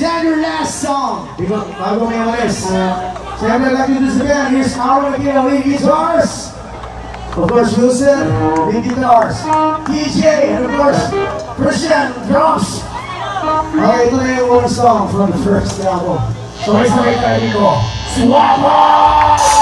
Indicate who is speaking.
Speaker 1: Then your last song.
Speaker 2: Ikaw, bago may umalis. Siyempre, I'd like to do this again. Here's our again, lead guitars. Of course, Wilson, lead guitars. DJ, and of course, Christian, drums. Okay, ito na yung one song from the first album. So, may sabay tayo dito. Swapa! Swapa!